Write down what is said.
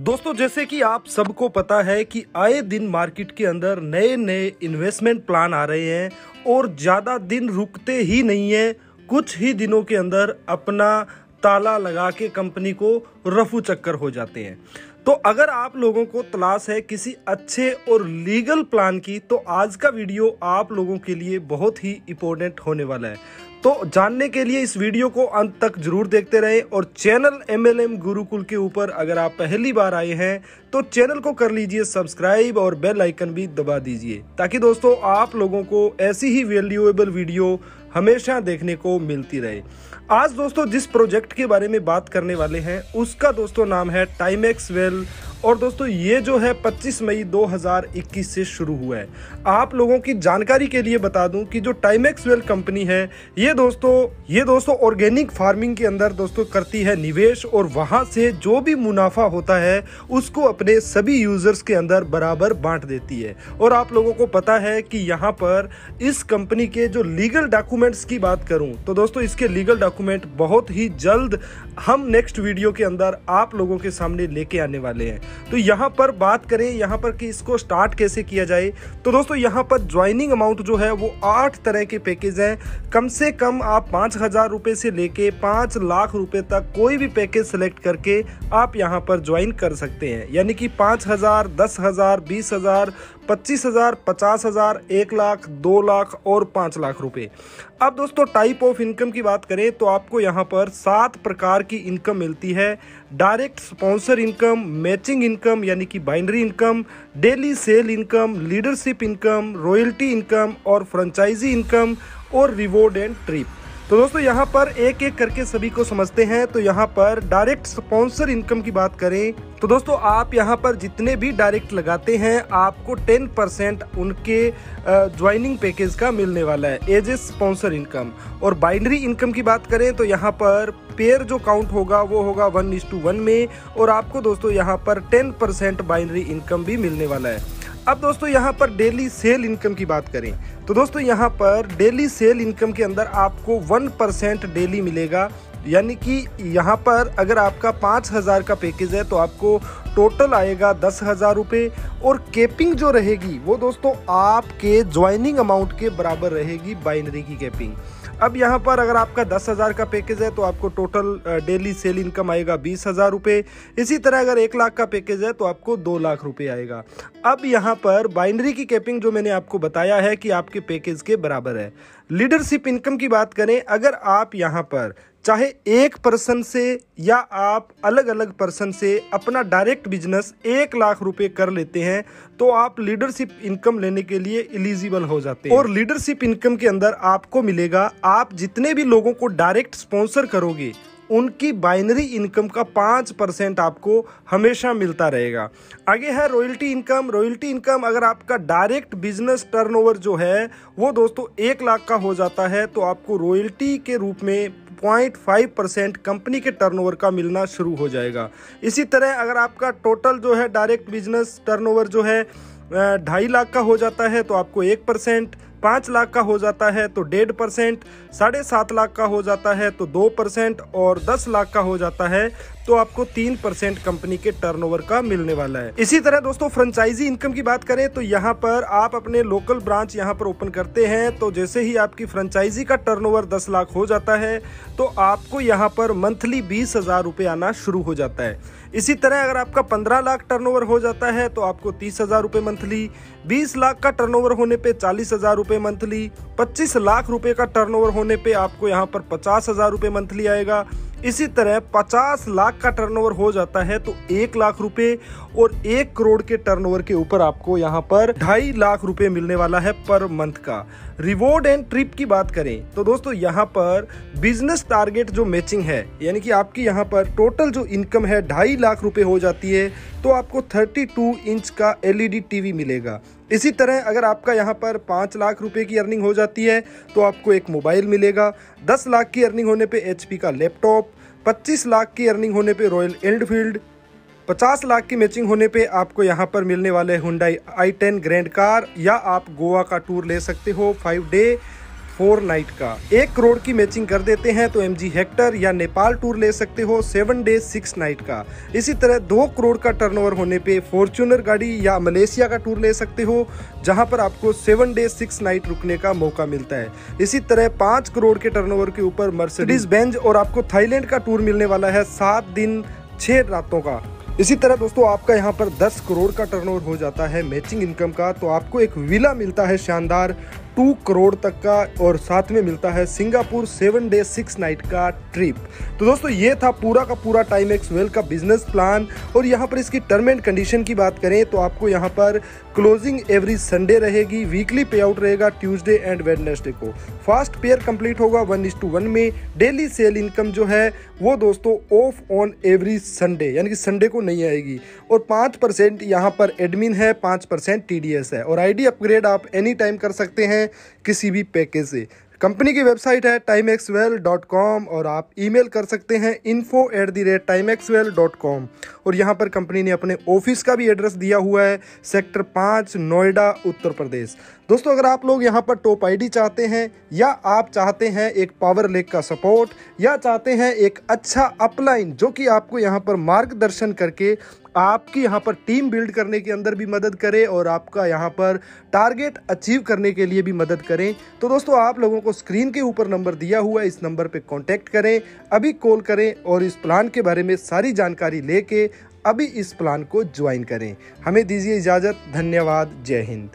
दोस्तों, जैसे कि आप सबको पता है कि आए दिन मार्केट के अंदर नए नए इन्वेस्टमेंट प्लान आ रहे हैं और ज़्यादा दिन रुकते ही नहीं है। कुछ ही दिनों के अंदर अपना ताला लगा के कंपनी को रफू चक्कर हो जाते हैं। तो अगर आप लोगों को तलाश है किसी अच्छे और लीगल प्लान की तो आज का वीडियो आप लोगों के लिए बहुत ही इम्पोर्टेंट होने वाला है। तो जानने के लिए इस वीडियो को अंत तक ज़रूर देखते रहे और channel M L M Gurukul के ऊपर अगर आप पहली बार आए हैं तो चैनल को कर लीजिए सब्सक्राइब और बेल आइकन भी दबा दीजिए, ताकि दोस्तों आप लोगों को ऐसी ही वैल्यूएबल वीडियो हमेशा देखने को मिलती रहे। आज दोस्तों जिस प्रोजेक्ट के बारे में बात करने वाले हैं, उसका दोस्तों नाम है टाइमेक्स वेल और दोस्तों, ये जो है 25 मई 2021 से शुरू हुआ है। आप लोगों की जानकारी के लिए बता दूँ कि जो टाइमेक्स वेल कंपनी है, ये दोस्तों ये दोस्तों ऑर्गेनिक फ़ार्मिंग के अंदर दोस्तों करती है निवेश और वहाँ से जो भी मुनाफा होता है, उसको अपने सभी यूज़र्स के अंदर बराबर बांट देती है। और आप लोगों को पता है कि यहाँ पर इस कंपनी के जो लीगल डॉक्यूमेंट्स की बात करूँ तो दोस्तों, इसके लीगल डॉक्यूमेंट बहुत ही जल्द हम नेक्स्ट वीडियो के अंदर आप लोगों के सामने लेके आने वाले हैं। तो यहाँ पर बात करें, यहाँ पर कि इसको स्टार्ट कैसे किया जाए। तो दोस्तों, यहाँ पर ज्वाइनिंग अमाउंट जो है, वो आठ तरह के पैकेज हैं। कम से कम आप पाँच हज़ार रुपये से लेके पाँच लाख रुपए तक कोई भी पैकेज सेलेक्ट करके आप यहाँ पर ज्वाइन कर सकते हैं। यानी कि पाँच हज़ार, दस हज़ार, बीस हज़ार पच्चीस हज़ार, पचास हज़ार, एक लाख, दो लाख और पाँच लाख रुपए। अब दोस्तों टाइप ऑफ़ इनकम की बात करें तो आपको यहाँ पर सात प्रकार की इनकम मिलती है। Direct sponsor income matching income यानी कि binary income daily sale income leadership income royalty income और फ्रेंचाइजी इनकम और रिवॉर्ड एंड ट्रिप तो दोस्तों, यहाँ पर एक एक करके सभी को समझते हैं तो यहाँ पर डायरेक्ट स्पॉन्सर इनकम की बात करें तो दोस्तों, आप यहाँ पर जितने भी डायरेक्ट लगाते हैं, आपको 10 परसेंट उनके ज्वाइनिंग पैकेज का मिलने वाला है एज ए स्पॉन्सर इनकम और बाइनरी इनकम की बात करें तो यहाँ पर पेयर जो काउंट होगा, वो होगा वन इज़ टू वन में, और आपको दोस्तों, यहाँ पर टेन परसेंट बाइनरी इनकम भी मिलने वाला है। अब दोस्तों यहाँ पर डेली सेल इनकम की बात करें तो दोस्तों यहाँ पर डेली सेल इनकम के अंदर आपको वन परसेंट डेली मिलेगा। यानी कि यहाँ पर अगर आपका पाँच हज़ार का पैकेज है तो आपको टोटल आएगा दस हज़ार रुपये और कैपिंग जो रहेगी, वो दोस्तों आपके ज्वाइनिंग अमाउंट के बराबर रहेगी बाइनरी की केपिंग अब यहाँ पर अगर आपका दस हज़ार का पैकेज है तो आपको टोटल डेली सेल इनकम आएगा बीस हज़ार रुपये इसी तरह अगर एक लाख का पैकेज है तो आपको दो लाख रुपये आएगा। अब यहाँ पर बाइनरी की कैपिंग जो मैंने आपको बताया है कि आपके पैकेज के बराबर है। लीडरशिप इनकम की बात करें, अगर आप यहाँ पर चाहे एक पर्सन से या आप अलग अलग पर्सन से अपना डायरेक्ट बिज़नेस एक लाख रुपए कर लेते हैं तो आप लीडरशिप इनकम लेने के लिए एलिजिबल हो जाते हैं। और लीडरशिप इनकम के अंदर आपको मिलेगा, आप जितने भी लोगों को डायरेक्ट स्पॉन्सर करोगे उनकी बाइनरी इनकम का पाँच परसेंट आपको हमेशा मिलता रहेगा। आगे है रॉयल्टी इनकम रॉयल्टी इनकम अगर आपका डायरेक्ट बिज़नेस टर्नओवर जो है, वो दोस्तों एक लाख का हो जाता है तो आपको रॉयल्टी के रूप में पॉइंट फाइव परसेंट कंपनी के टर्नओवर का मिलना शुरू हो जाएगा। इसी तरह अगर आपका टोटल जो है डायरेक्ट बिज़नेस टर्नओवर जो है ढाई लाख का हो जाता है तो आपको एक परसेंट। पाँच लाख का हो जाता है तो डेढ़ परसेंट, साढ़े सात लाख का हो जाता है तो दो परसेंट और दस लाख का हो जाता है तो आपको तीन परसेंट कंपनी के टर्नओवर का मिलने वाला है। इसी तरह दोस्तों फ्रेंचाइजी इनकम की बात करें तो यहाँ पर आप अपने लोकल ब्रांच यहाँ पर ओपन करते हैं तो जैसे ही आपकी फ्रेंचाइजी का टर्नओवर दस लाख हो जाता है तो आपको यहाँ पर मंथली बीस हज़ार रुपये आना शुरू हो जाता है। इसी तरह अगर आपका पंद्रह लाख टर्नओवर हो जाता है तो आपको तीस हज़ार रुपये मंथली बीस लाख का टर्नओवर होने पे चालीस हज़ार रुपये मंथली पच्चीस लाख रुपए का टर्नओवर होने पे आपको यहाँ पर पचास हज़ार रुपये मंथली आएगा। इसी तरह 50 लाख का टर्नओवर हो जाता है तो एक लाख रुपए और एक करोड़ के टर्नओवर के ऊपर आपको यहाँ पर ढाई लाख रुपए मिलने वाला है पर मंथ का। रिवॉर्ड एंड ट्रिप की बात करें तो दोस्तों यहाँ पर बिज़नेस टारगेट जो मैचिंग है, यानी कि आपकी यहाँ पर टोटल जो इनकम है ढाई लाख रुपए हो जाती है तो आपको 32 इंच का एलईडी टीवी मिलेगा। इसी तरह अगर आपका यहाँ पर पाँच लाख रुपए की अर्निंग हो जाती है तो आपको एक मोबाइल मिलेगा। दस लाख की अर्निंग होने पे HP का लैपटॉप पच्चीस लाख की अर्निंग होने पे रॉयल एनफील्ड पचास लाख की मैचिंग होने पे आपको यहाँ पर मिलने वाले Hyundai i ten grand car या आप गोवा का टूर ले सकते हो फाइव डे फोर नाइट का। एक करोड़ की मैचिंग कर देते हैं तो एम जी हेक्टर या नेपाल टूर ले सकते हो सेवन डेज़ सिक्स नाइट का। इसी तरह दो करोड़ का टर्नओवर होने पे फॉर्चूनर गाड़ी या मलेशिया का टूर ले सकते हो, जहाँ पर आपको सेवन डेज़ सिक्स नाइट रुकने का मौका मिलता है। इसी तरह पाँच करोड़ के टर्नओवर के ऊपर मर्सिडीज बेंज और आपको थाईलैंड का टूर मिलने वाला है सात दिन, छह रातों का। इसी तरह दोस्तों, आपका यहाँ पर 10 करोड़ का टर्नओवर हो जाता है मैचिंग इनकम का तो आपको एक विला मिलता है शानदार टू करोड़ तक का और साथ में मिलता है Singapore seven day six night का ट्रिप। तो दोस्तों, ये था पूरा का पूरा टाइम एक्स वेल का बिज़नेस प्लान। और यहाँ पर इसकी टर्म एंड कंडीशन की बात करें तो आपको यहाँ पर क्लोजिंग एवरी संडे रहेगी, वीकली पे आउट रहेगा ट्यूजडे एंड वेडनेसडे को। फास्ट पेयर कंप्लीट होगा वन इज़ टू वन में। डेली सेल इनकम जो है, वो दोस्तों ऑफ़ ऑन एवरी संडे, यानी कि संडे को नहीं आएगी। और पाँच परसेंट यहाँ पर एडमिन है, पाँच परसेंट टी है। और आईडी अपग्रेड आप एनी टाइम कर सकते हैं किसी भी पैकेज से। कंपनी की वेबसाइट है टाइम डॉट कॉम और आप ईमेल कर सकते हैं info at the rate com और यहाँ पर कंपनी ने अपने ऑफ़िस का भी एड्रेस दिया हुआ है, सेक्टर पाँच, नोएडा, उत्तर प्रदेश। दोस्तों, अगर आप लोग यहाँ पर टॉप आईडी चाहते हैं या आप चाहते हैं एक पावर लेक का सपोर्ट या चाहते हैं एक अच्छा अपलाइन जो कि आपको यहाँ पर मार्गदर्शन करके आपकी यहाँ पर टीम बिल्ड करने के अंदर भी मदद करें और आपका यहाँ पर टारगेट अचीव करने के लिए भी मदद करें। तो दोस्तों, आप लोगों को स्क्रीन के ऊपर नंबर दिया हुआ है। इस नंबर पर कांटेक्ट करें, अभी कॉल करें और इस प्लान के बारे में सारी जानकारी लेके अभी इस प्लान को ज्वाइन करें। हमें दीजिए इजाज़त। धन्यवाद। जय हिंद।